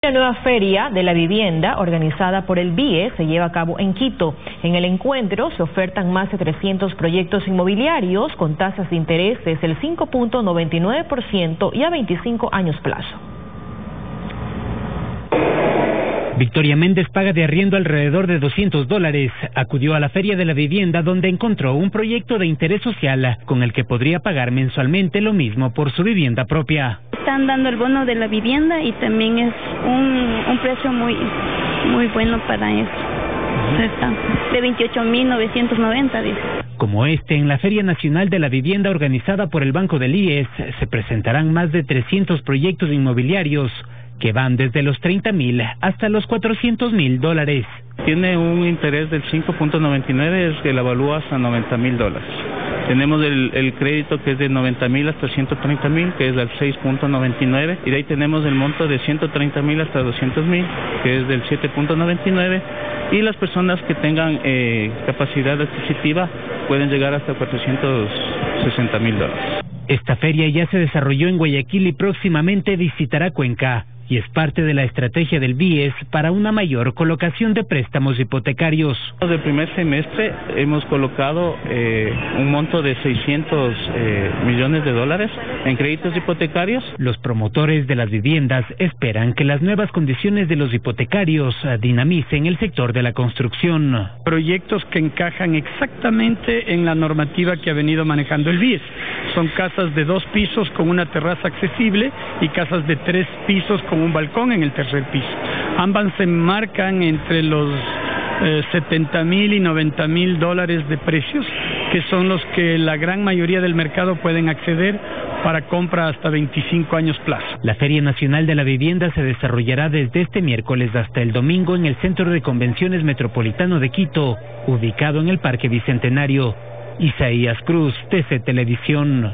La nueva feria de la vivienda organizada por el BIE se lleva a cabo en Quito. En el encuentro se ofertan más de 300 proyectos inmobiliarios con tasas de interés desde el 5.99% y a 25 años plazo. Victoria Méndez paga de arriendo alrededor de 200 dólares. Acudió a la Feria de la Vivienda donde encontró un proyecto de interés social con el que podría pagar mensualmente lo mismo por su vivienda propia. Están dando el bono de la vivienda y también es un, precio muy, muy bueno para eso. Está de 28.990, dice. Como este, en la Feria Nacional de la Vivienda organizada por el Banco del IES, se presentarán más de 300 proyectos inmobiliarios que van desde los 30 mil hasta los 400 mil dólares. Tiene un interés del 5.99, es que la evalúa hasta 90 mil dólares. Tenemos el, crédito que es de 90 mil hasta 130 mil, que es del 6.99, y de ahí tenemos el monto de 130 mil hasta 200 mil, que es del 7.99, y las personas que tengan eh, capacidad adquisitiva pueden llegar hasta 460 mil dólares. Esta feria ya se desarrolló en Guayaquil y próximamente visitará Cuenca y es parte de la estrategia del BIES para una mayor colocación de préstamos hipotecarios. Desde el primer semestre hemos colocado eh, un monto de 600 eh, millones de dólares en créditos hipotecarios. Los promotores de las viviendas esperan que las nuevas condiciones de los hipotecarios dinamicen el sector de la construcción. Proyectos que encajan exactamente en la normativa que ha venido manejando el BIES. Son casas de dos pisos con una terraza accesible y casas de tres pisos con un balcón en el tercer piso. Ambas se marcan entre los 70 eh, mil y 90 mil dólares de precios, que son los que la gran mayoría del mercado pueden acceder para compra hasta 25 años plazo. La Feria Nacional de la Vivienda se desarrollará desde este miércoles hasta el domingo en el Centro de Convenciones Metropolitano de Quito, ubicado en el Parque Bicentenario. Isaías Cruz, TC Televisión.